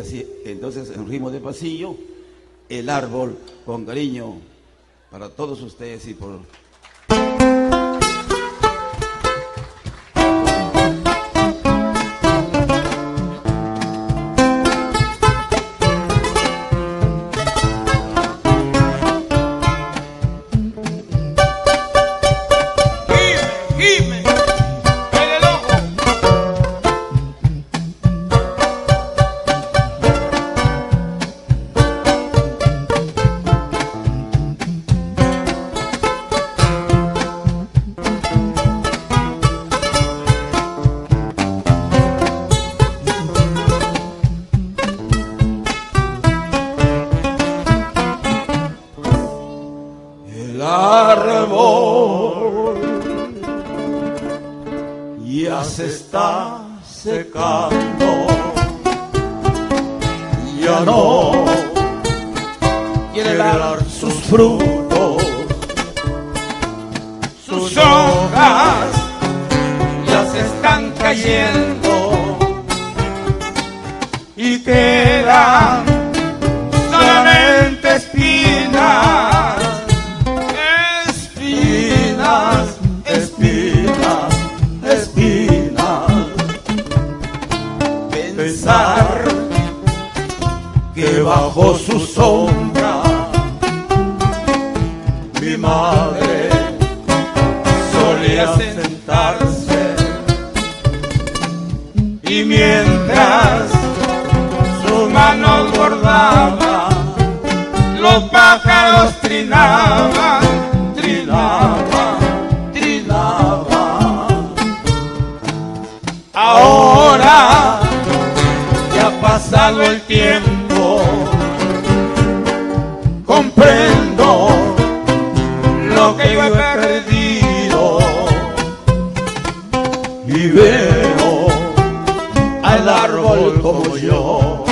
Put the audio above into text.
Así, entonces, en ritmo de pasillo, el árbol con cariño para todos ustedes y por se está secando, ya no quiere dar sus frutos, Sus hojas. Ya se están cayendo. Y quedan Pensar que bajo su sombra mi madre solía sentarse Y mientras sus manos bordaban, los pájaros trinaban, trinaba, trinaba. Ahora ya ha pasado el tiempo, comprendo lo que yo he perdido. Y veo al árbol como yo